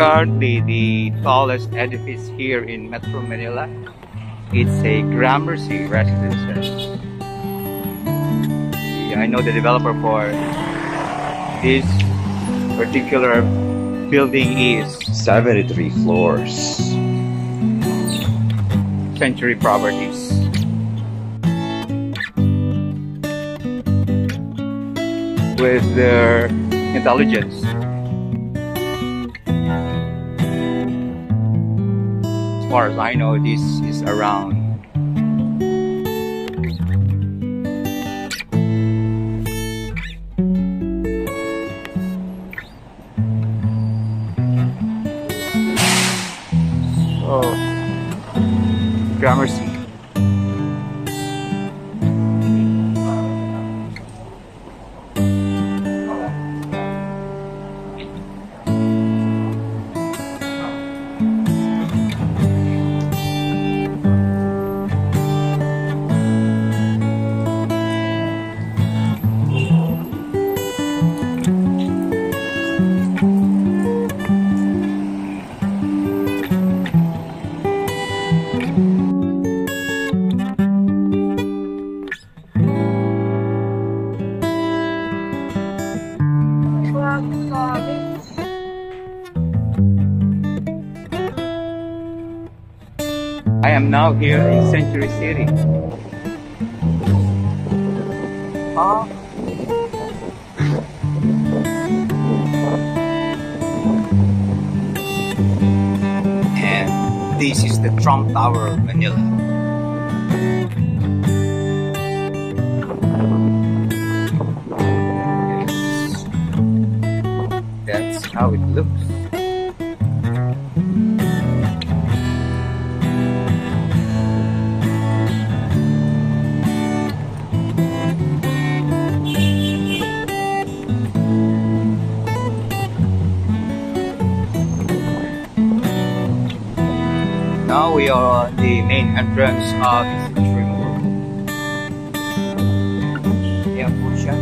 currently the tallest edifice here in Metro Manila. It's a Gramercy residence. I know the developer for this particular building is 73 floors. Century Properties. With their intelligence. Far as I know, this is around Oh, Gramercy. Now here in Century City. Ah. And this is the Trump Tower of Manila. That's how it looks. Are the main entrance of the Century Mall. Siya.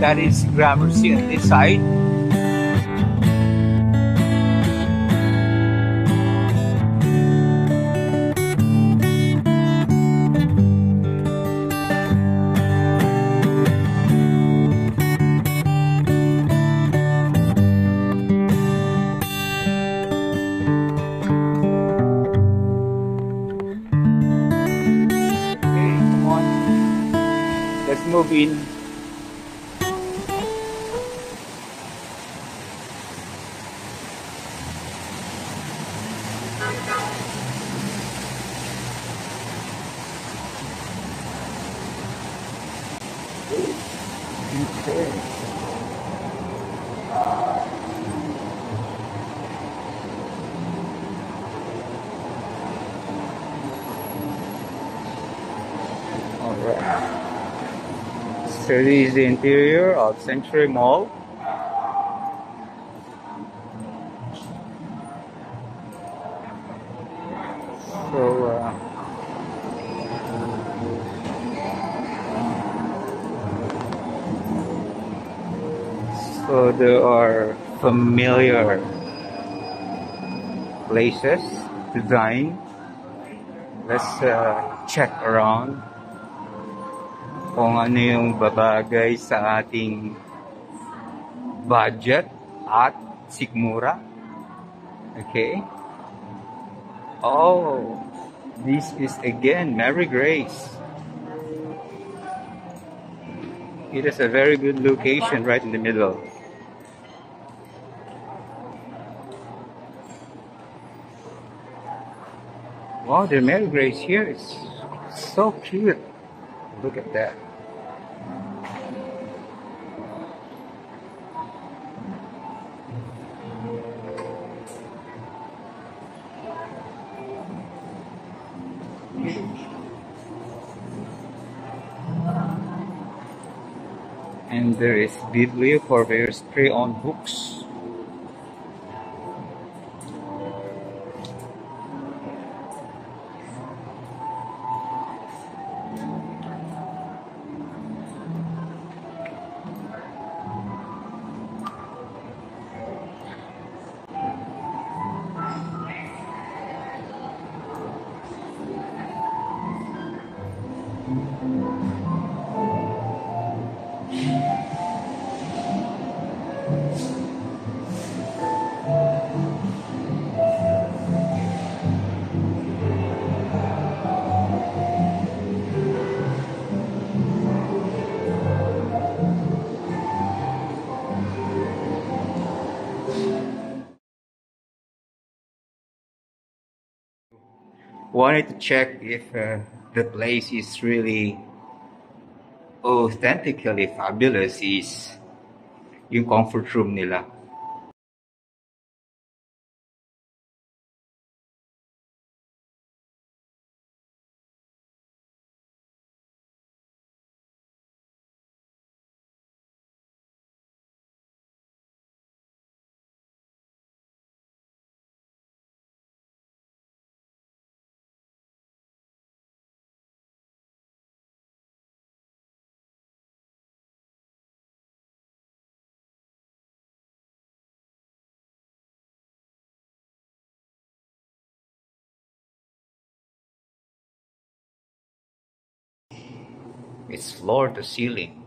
That is Gramercy on this side. Move in. Okay. Alright. This is the interior of Century Mall. So uh, so there are familiar places to dine. Let's uh, check around kung ano yung babagay sa ating budget at sigmura. Okay? Oh, this is again Mary Grace. It is a very good location right in the middle. Wow, the Mary Grace here is so cute. Look at that. there is Biblio for various pre-owned books. Wanted to check if uh, the place is really authentically fabulous is yung comfort room nila. It's floor to ceiling.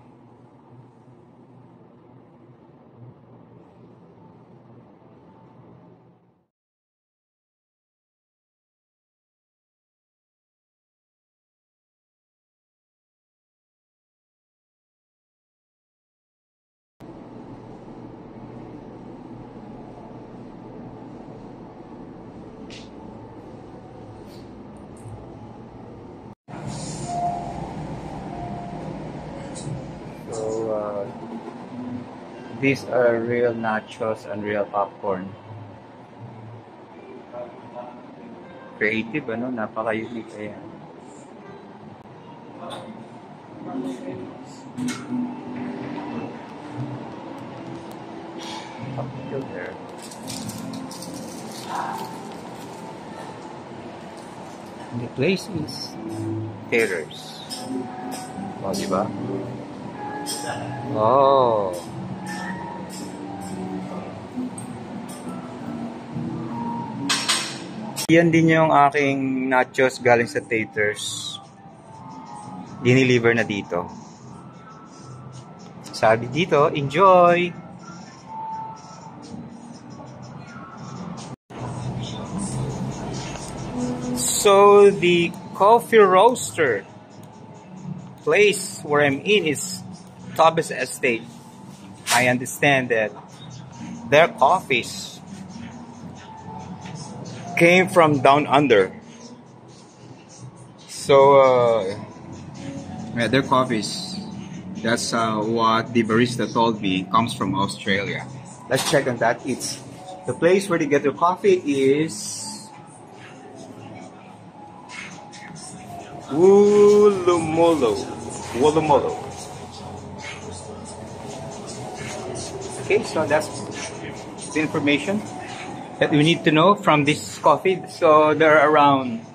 These are real nachos and real popcorn. Creative, ano? Napaka-unique ayan. Up till there. And the place is Terrace. O, oh, di ba? Oh. Yan din yung aking nachos galing sa Taters. Diniliver na dito. Sabi dito, enjoy! So, the coffee roaster place where I'm in is Thomas Estate. I understand that their coffees came from down under. So, uh, yeah, their coffees, that's uh, what the barista told me, comes from Australia. Let's check on that. It's the place where they get their coffee is Woolloomooloo. Woolloomooloo. Okay, so that's the information that we need to know from this coffee. So there around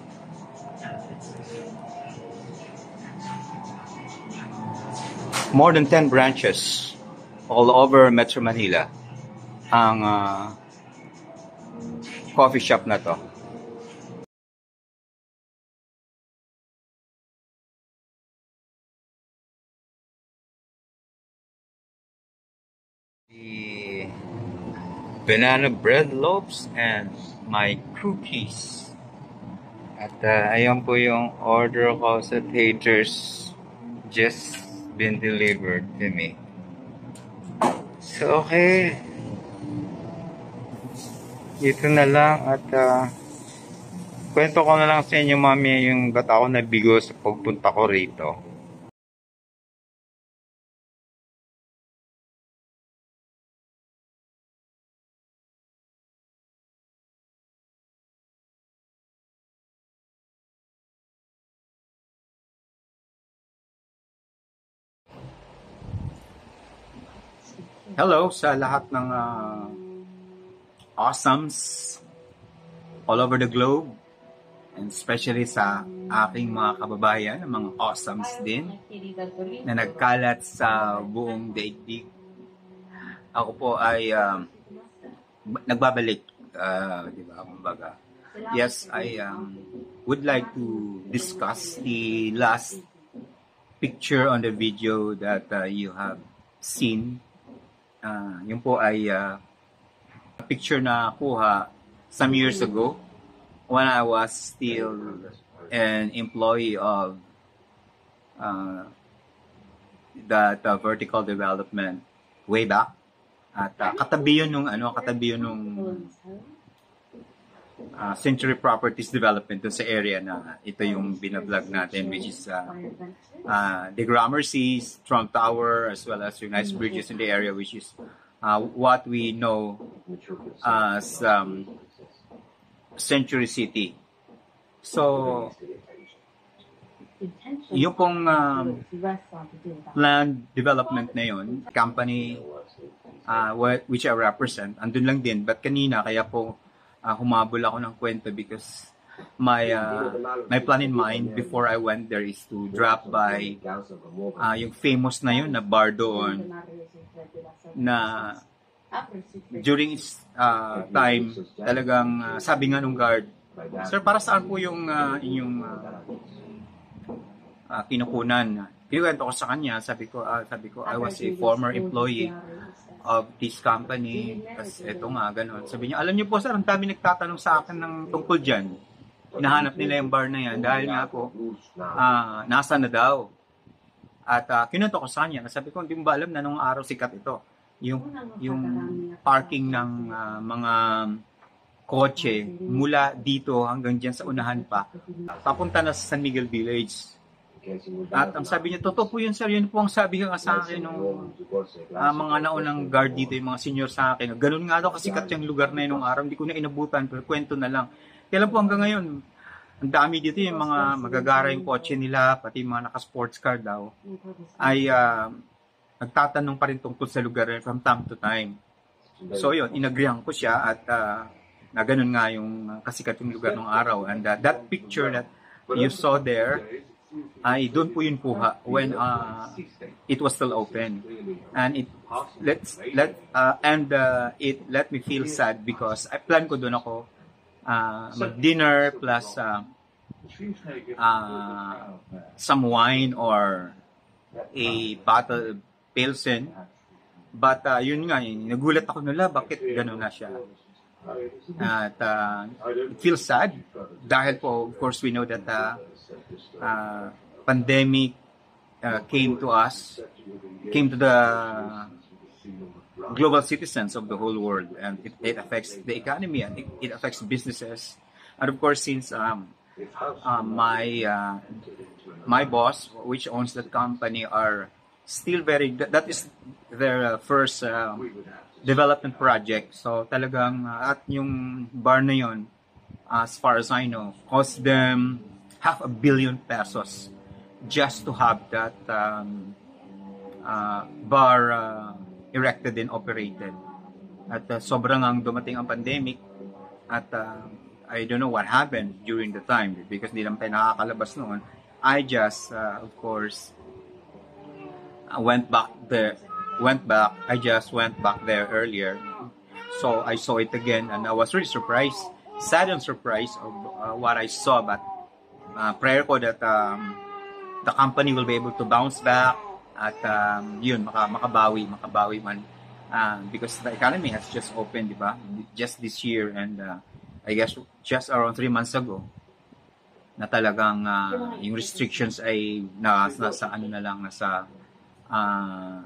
more than 10 branches all over Metro Manila ang uh, coffee shop na to. Banana bread loaves and my cookies. At uh, ayan po yung order ko sa Taters. Just been delivered to me. So, okay. Ito na lang at uh, kwento ko na lang sa inyo mami yung ba't ako nabigo sa pagpunta ko rito. Hello sa lahat ng uh, awesomes all over the globe and especially sa aking mga kababayan, mga awesomes din na nagkalat sa buong daigdig. Ako po ay um, nagbabalik, uh, di ba, kumbaga. Yes, I um, would like to discuss the last picture on the video that uh, you have seen, uh, yun po ay uh, picture na kuha some years ago when I was still an employee of uh, that uh, vertical development way back. At uh, katabi yun nung ano, katabi yun nung uh, Century Properties Development dun sa area na ito yung binablog natin which is uh, uh, the Gramercy, Trump Tower as well as yung nice bridges in the area which is uh, what we know as um, Century City. So, yung pong um, land development na yun, company uh, wh- which I represent, andun lang din. But kanina, kaya po uh, humabol ako ng kwento because my uh, my plan in mind before I went there is to drop by uh, yung famous na yun na bar doon na during its uh, time talagang uh, sabi nga nung guard Sir, para saan po yung uh, inyong uh, uh, kinukunan? Kinuwento ko sa kanya, sabi ko, uh, sabi ko, I was a former employee of this company. Tapos eto nga, ganun. Sabi niya, alam niyo po sir, ang dami nagtatanong sa akin ng tungkol dyan. Hinahanap nila yung bar na yan dahil nga po, uh, nasa na daw. At uh, kinunto ko sa kanya, sabi ko, hindi mo ba alam na nung araw sikat ito? Yung, yung parking ng uh, mga kotse mula dito hanggang dyan sa unahan pa, papunta na sa San Miguel Village. At ang sabi niya, totoo po yun sir, yun po ang sabi ka sa akin nung uh, mga naunang guard dito, yung mga senior sa akin. Ganun nga daw kasikat yung lugar na yun nung araw, hindi ko na inabutan, pero kwento na lang. Kailan po hanggang ngayon, ang dami dito yung mga magagara yung kotse nila, pati yung mga naka-sports car daw, ay uh, nagtatanong pa rin tungkol sa lugar from time to time. So yun, inagrihan ko siya at uh, na ganun nga yung kasikat yung lugar ng araw. And uh, that picture that you saw there, ay doon po yun kuha when uh, it was still open. And it let's let uh, and uh, it let me feel sad because I plan ko doon ako uh, mag-dinner plus uh, uh, some wine or a bottle Pilsen. But uh, yun nga, nagulat ako nila, bakit gano'n na siya? At uh, it feels sad dahil po, of course, we know that uh, uh, pandemic uh, came to us, came to the global citizens of the whole world, and it, it affects the economy and it, it affects businesses. And of course, since um, uh, my uh, my boss, which owns that company, are still very that, that is their uh, first uh, development project. So talagang uh, at yung bar na yon as far as I know cost them half a billion pesos just to have that um, uh, bar uh, erected and operated. At uh, sobrang ang dumating ang pandemic at uh, I don't know what happened during the time because hindi naman nakakalabas noon. I just, uh, of course, went back there went back i just went back there earlier. So i saw it again and i was really surprised sad and surprised of uh, what i saw. But uh, prayer ko that um, the company will be able to bounce back at um, yun maka, makabawi makabawi man. Uh, because the economy has just opened di ba? Just this year and uh, i guess just around three months ago na talagang uh, yung restrictions ay na, nasa ano na lang nasa uh,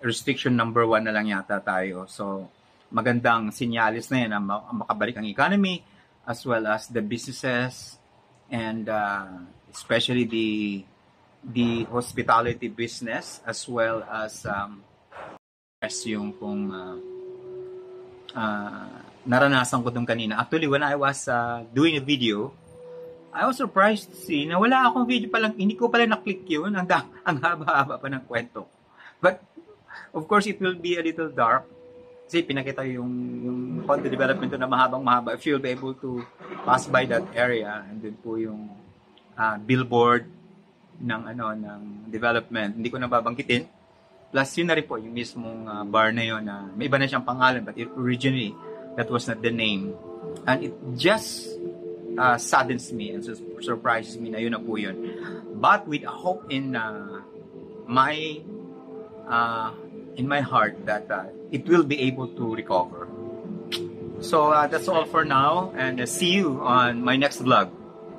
restriction number one na lang yata tayo. So, magandang sinyalis na yan na makabalik ang economy as well as the businesses and uh, especially the the hospitality business as well as um, as yung kung uh, uh, naranasan ko dun kanina. Actually, when I was uh, doing a video, I was surprised to see na wala akong video palang, hindi ko pala na-click yun. Ang, ang haba-haba pa ng kwento. But, of course, it will be a little dark. Kasi pinakita yung, yung condo development na mahabang mahaba. If you'll be able to pass by that area, and then po yung uh, billboard ng ano ng development. Hindi ko na babanggitin. Plus, yun na rin po, yung mismong uh, bar na yun na may iba na siyang pangalan, but it, originally, that was not the name. And it just uh, saddens me and surprises me na yun na po yun. but with a hope in uh, my uh, in my heart that uh, it will be able to recover. So uh, that's all for now, and uh, see you on my next vlog.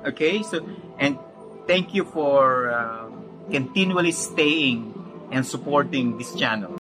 Okay, so and thank you for uh, continually staying and supporting this channel.